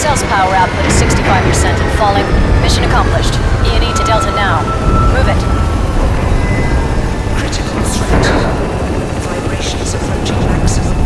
power output is 65% and falling. Mission accomplished. E&E to Delta now. Move it. Critical threat. Vibrations approaching maximum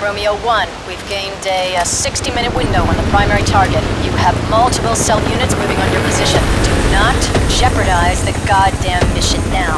Romeo 1, we've gained a, a 60-minute window on the primary target. You have multiple cell units moving on your position. Do not jeopardize the goddamn mission now.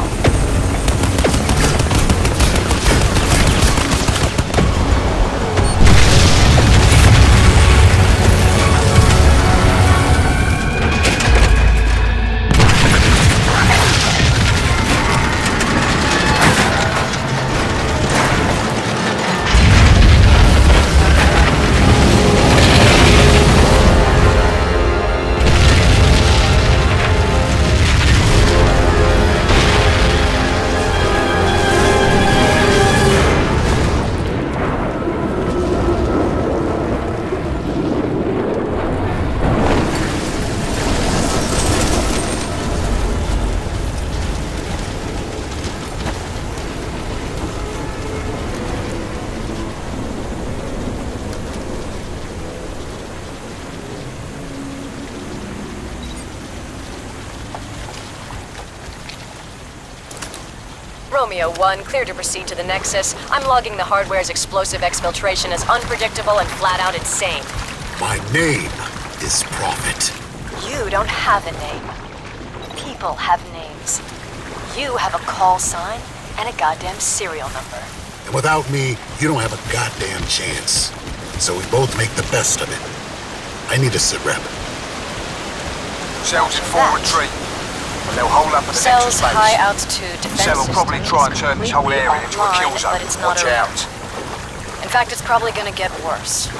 Romeo 1, clear to proceed to the Nexus. I'm logging the hardware's explosive exfiltration as unpredictable and flat out insane. My name is Prophet. You don't have a name. People have names. You have a call sign and a goddamn serial number. And without me, you don't have a goddamn chance. So we both make the best of it. I need a sit rep. Cells in full That. retreat. And they'll hold up at the Cells high altitude defense Cell will probably try and turn this whole area into a kill zone. But it's not Watch out. In fact, it's probably gonna get worse.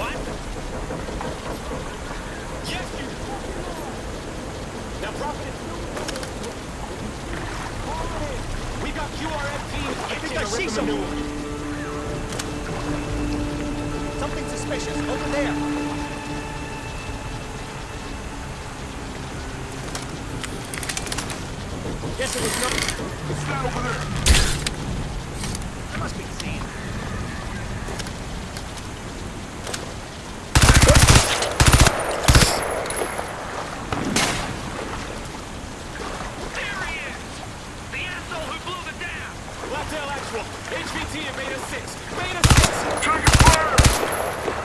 What? Yes, you. Now, Prophet. We got QRF teams. I think I see someone. Something suspicious over there. Guess it was not. It's not over there. That must be Zane. There he is! The asshole who blew the dam! Blacktail Actual, HVT at Beta 6. Beta 6! Trigger fire!